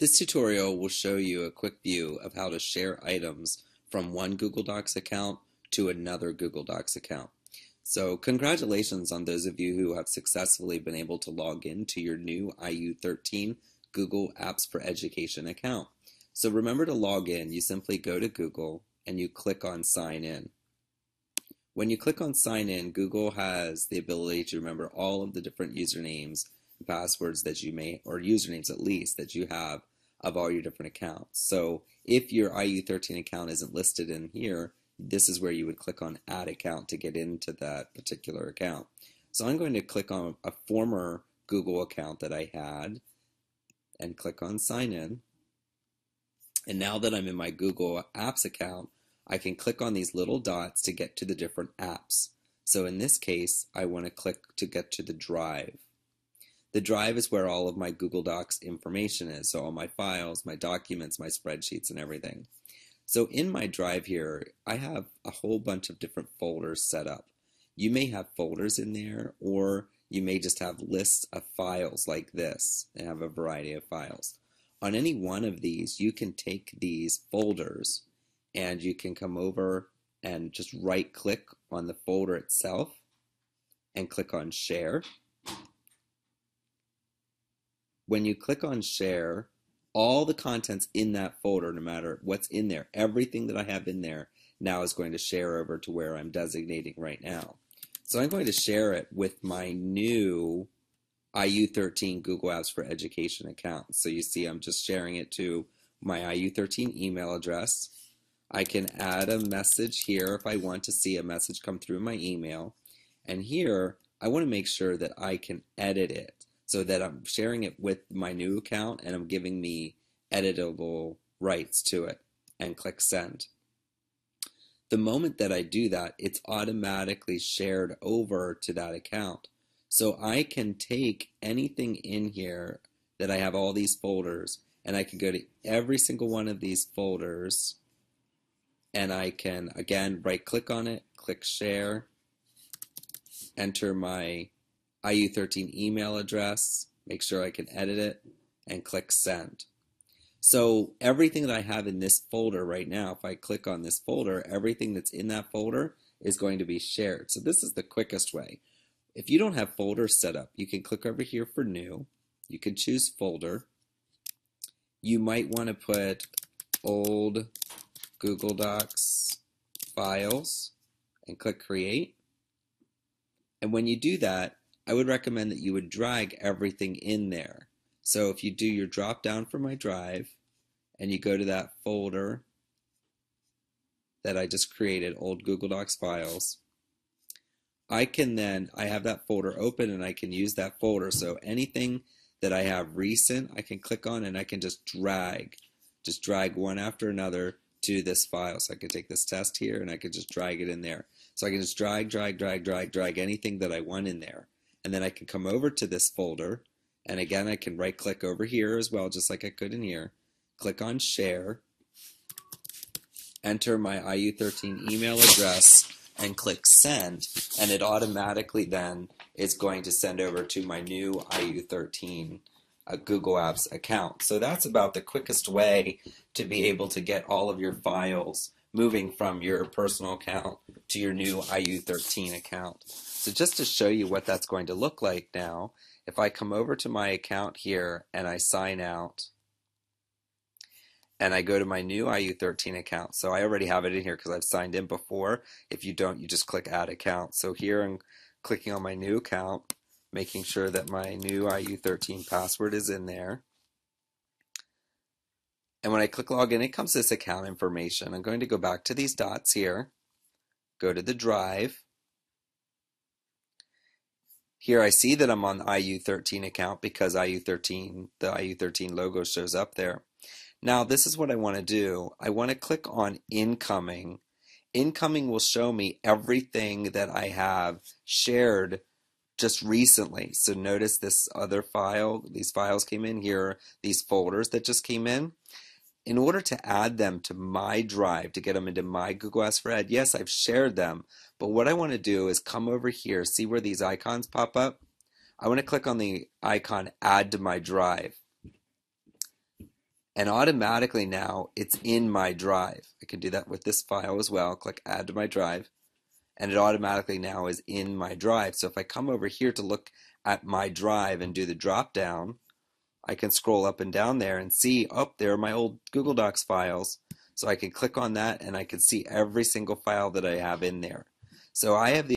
This tutorial will show you a quick view of how to share items from one Google Docs account to another Google Docs account. So congratulations on those of you who have successfully been able to log in to your new IU13 Google Apps for Education account. So remember to log in, you simply go to Google and you click on sign in. When you click on sign in, Google has the ability to remember all of the different usernames and passwords that you may, or usernames at least, that you have of all your different accounts. So if your IU13 account isn't listed in here, this is where you would click on add account to get into that particular account. So I'm going to click on a former Google account that I had and click on sign in. And now that I'm in my Google Apps account, I can click on these little dots to get to the different apps. So in this case, I want to click to get to the drive. The drive is where all of my Google Docs information is, so all my files, my documents, my spreadsheets, and everything. So in my drive here, I have a whole bunch of different folders set up. You may have folders in there, or you may just have lists of files like this and have a variety of files. On any one of these, you can take these folders and you can come over and just right click on the folder itself and click on share. When you click on share, all the contents in that folder, no matter what's in there, everything that I have in there now is going to share over to where I'm designating right now. So I'm going to share it with my new IU13 Google Apps for Education account. So you see I'm just sharing it to my IU13 email address I can add a message here if I want to see a message come through my email. And here, I want to make sure that I can edit it so that I'm sharing it with my new account and I'm giving me editable rights to it and click send. The moment that I do that, it's automatically shared over to that account. So I can take anything in here that I have all these folders and I can go to every single one of these folders and I can again right click on it, click share, enter my IU13 email address, make sure I can edit it, and click send. So everything that I have in this folder right now, if I click on this folder, everything that's in that folder is going to be shared. So this is the quickest way. If you don't have folders set up, you can click over here for new. You can choose folder. You might want to put old Google Docs files and click create. And when you do that, I would recommend that you would drag everything in there. So if you do your drop down for my drive and you go to that folder that I just created, old Google Docs files, I can then, I have that folder open and I can use that folder. So anything that I have recent, I can click on and I can just drag, just drag one after another to this file. So I could take this test here and I could just drag it in there. So I can just drag, drag, drag, drag, drag anything that I want in there. And then I can come over to this folder. And again, I can right click over here as well, just like I could in here. Click on share. Enter my IU13 email address and click send. And it automatically then is going to send over to my new IU13 a uh, Google Apps account. So that's about the quickest way to be able to get all of your files moving from your personal account to your new IU13 account. So just to show you what that's going to look like now, if I come over to my account here and I sign out, and I go to my new IU13 account. So I already have it in here because I've signed in before. If you don't, you just click add account. So here I'm clicking on my new account making sure that my new IU13 password is in there. And when I click login, it comes to this account information. I'm going to go back to these dots here, go to the drive. Here I see that I'm on the IU13 account because IU13, the IU13 logo shows up there. Now this is what I want to do. I want to click on incoming. Incoming will show me everything that I have shared just recently. So notice this other file, these files came in here, these folders that just came in. In order to add them to my drive, to get them into my Google Apps for Ed, yes, I've shared them, but what I want to do is come over here, see where these icons pop up? I want to click on the icon Add to my drive. and automatically now it's in my drive. I can do that with this file as well. Click add to my drive and it automatically now is in my drive. So if I come over here to look at my drive and do the drop down, I can scroll up and down there and see, oh, there are my old Google Docs files. So I can click on that and I can see every single file that I have in there. So I have the